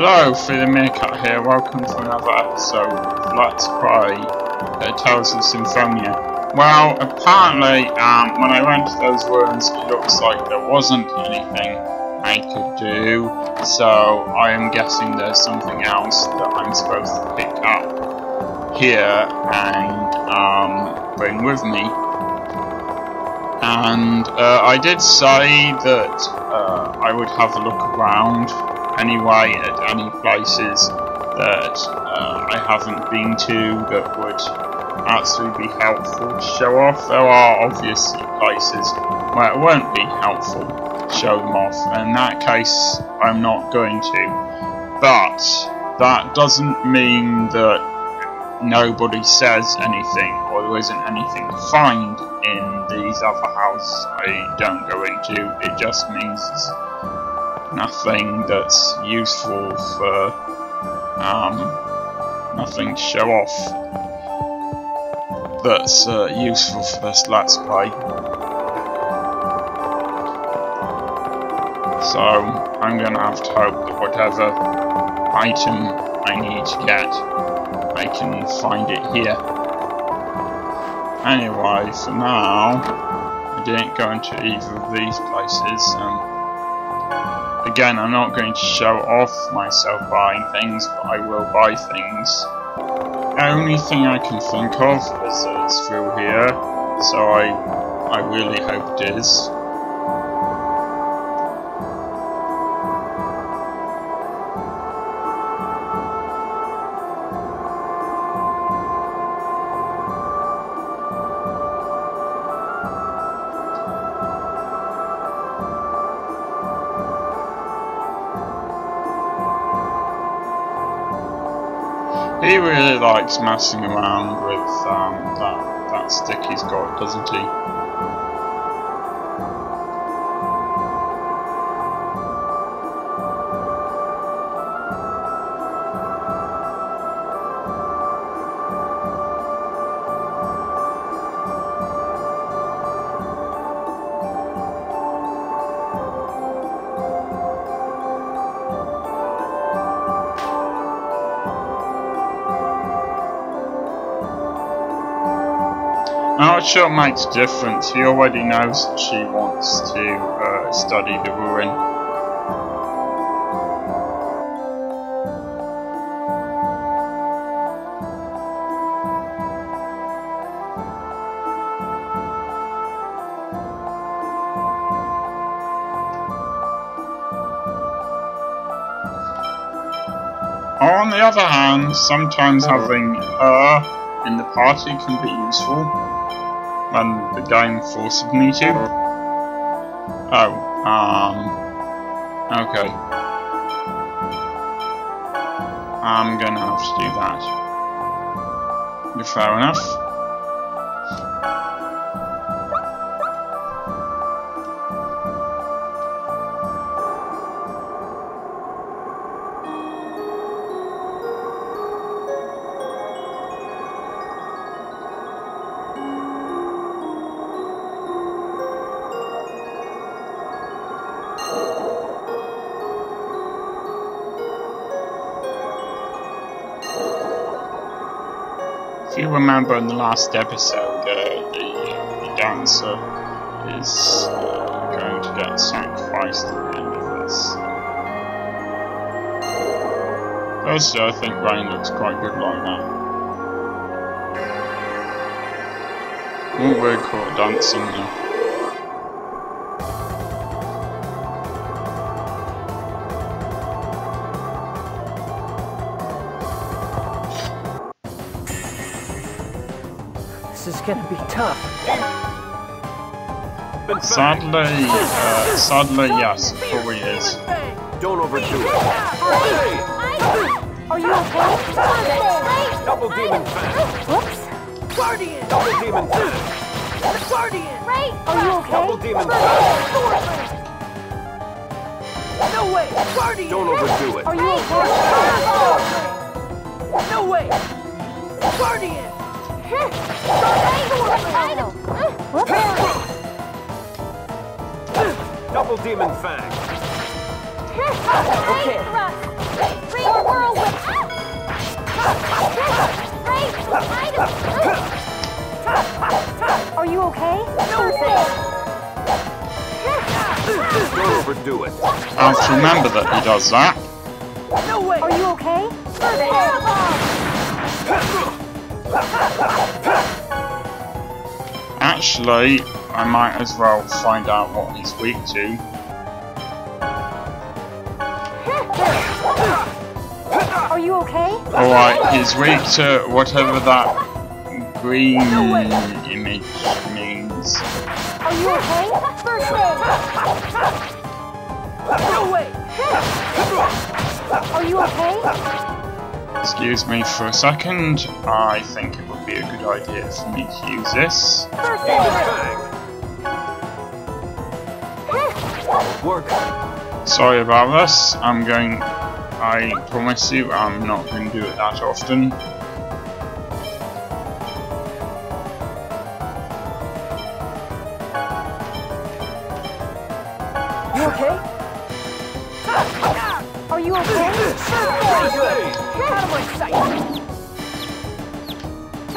Hello, Fear the Meerkat here, welcome to another episode of Let's Play uh, Tales of Symphonia. Well, apparently, um, when I went to those rooms, it looks like there wasn't anything I could do, so I am guessing there's something else that I'm supposed to pick up here and um, bring with me. And uh, I did say that uh, I would have a look around anyway at any places that uh, I haven't been to that would actually be helpful to show off. There are obviously places where it won't be helpful to show them off. In that case, I'm not going to. But that doesn't mean that nobody says anything or there isn't anything to find in these other houses I don't go into. It just means nothing that's useful for um, nothing to show off that's uh, useful for this let's play. So I'm gonna have to hope that whatever item I need to get I can find it here. Anyway for now I didn't go into either of these places um, Again, I'm not going to show off myself buying things, but I will buy things. The only thing I can think of is that it's through here, so I, I really hope it is. Likes messing around with um, that, that stick he's got, doesn't he? I'm not sure it makes a difference. He already knows that she wants to uh, study the ruin. On the other hand, sometimes having her in the party can be useful and the game forces me to. Oh, um, okay. I'm gonna have to do that. Fair enough. You remember in the last episode, uh, the, the dancer is uh, going to get sacrificed at the end of this. Personally, I think Raine looks quite good like that. What we're caught dancing now. Is gonna be tough. Sadly, uh, sadly, yes, it probably is. Don't overdo it. Are you okay? Double demon fang. Whoops. Guardian! Double demon fang. Guardian! Ray! Are you okay? Double demon Guardian! No way! Guardian! Don't overdo it. Are you okay? No way! Guardian! Double demon fang. okay. Are you okay? No way. Don't overdo it. I must remember that he does that. No way. Are you okay? Perfect. Actually, I might as well find out what he's weak to. Are you okay? Alright, he's weak to whatever that green image means. Are you okay? First aid. No way. Are you okay? Excuse me for a second. I think it would be a good idea for me to use this. Sorry about this. I'm going. I promise you, I'm not going to do it that often.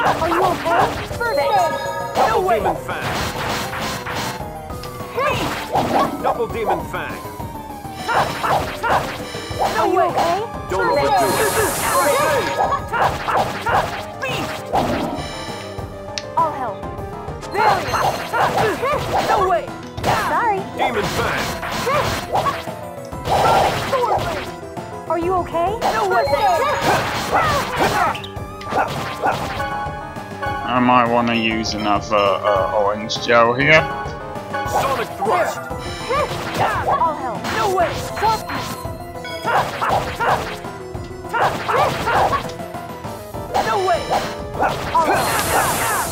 Are you okay? Aid. No way. Demon Fang. Double Demon Fang. Are you okay? Don't overdo it. I'll help. No way. Sorry. Demon Fang. Are you okay? No way. I might want to use another uh, orange gel here. Sonic Thrust. I'll help. No way. Sharp. No way. I'll help.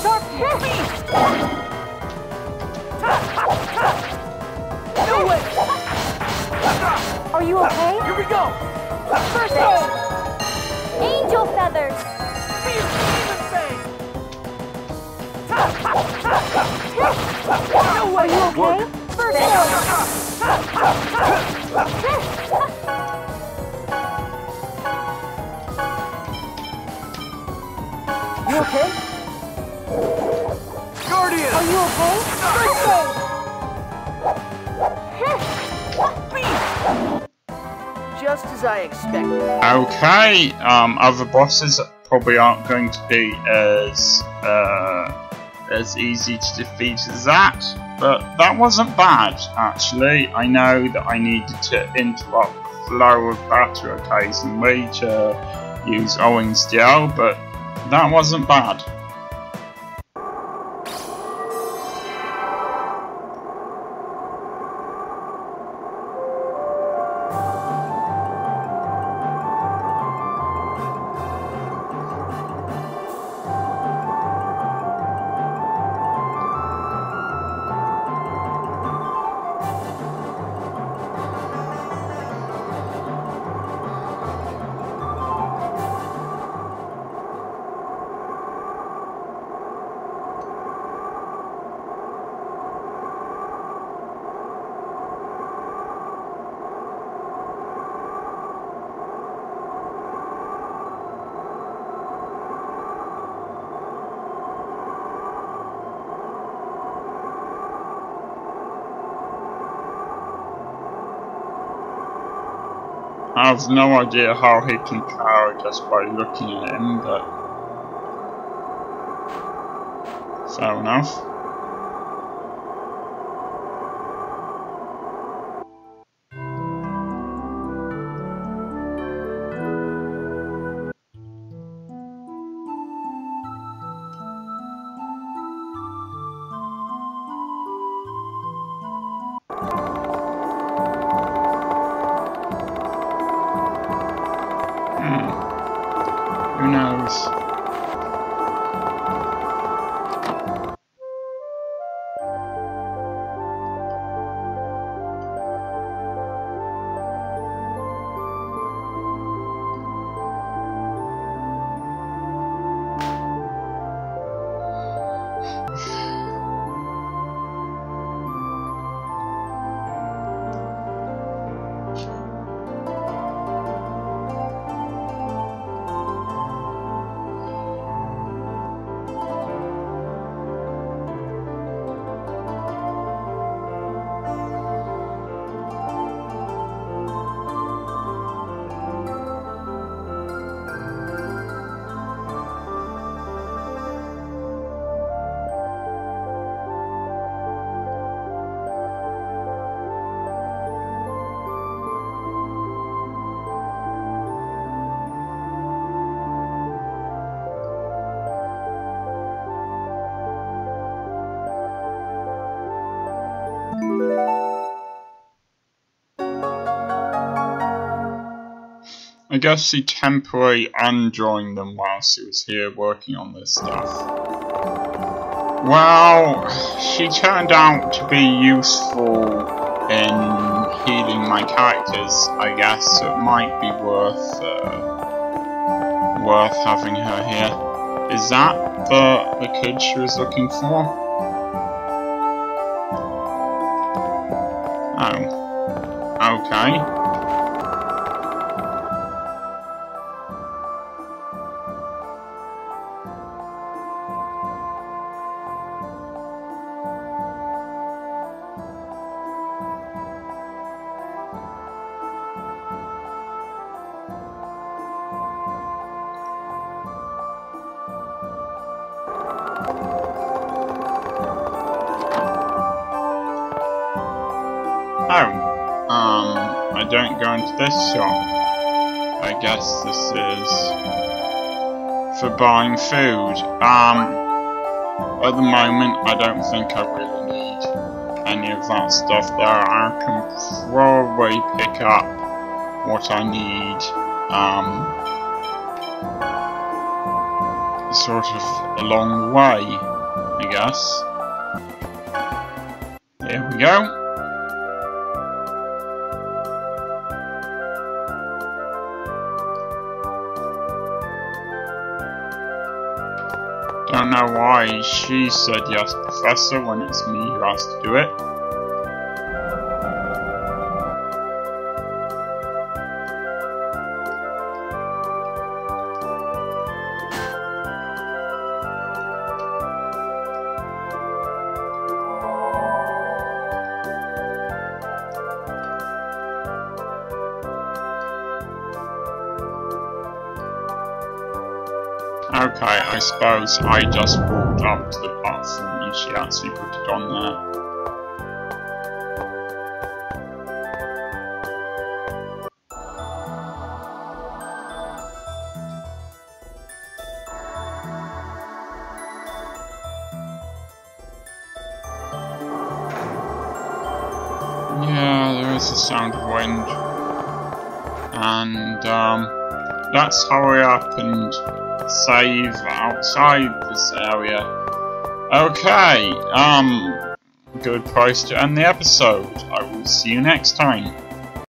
Sharp piece. No way. Are you okay? Here we go. First aid. Okay? Work. First aid. You okay? Guardian. Are you okay? First. Just as I expected. Okay, um, other bosses probably aren't going to be as uh, as easy to defeat as that, but that wasn't bad actually. I know that I needed to interrupt the flow of battle occasionally to use orange gel, but that wasn't bad. I have no idea how he can carry just by looking at him, but fair enough. I guess he temporarily unjoined them whilst he was here working on this stuff. Well, she turned out to be useful in healing my characters, I guess, so it might be worth uh, worth having her here. Is that the, the kid she was looking for? Oh. Okay. Don't go into this shop. I guess this is for buying food. Um, at the moment, I don't think I really need any of that stuff there. I can probably pick up what I need, um, sort of along the way, I guess. Here we go. Don't know why she said yes, Professor, when it's me who has to do it. Okay, I suppose I just walked up to the platform and she actually put it on there. Yeah, there is a sound of wind. And, um, let's hurry up and save outside this area. Okay, um, good place to end the episode. I will see you next time.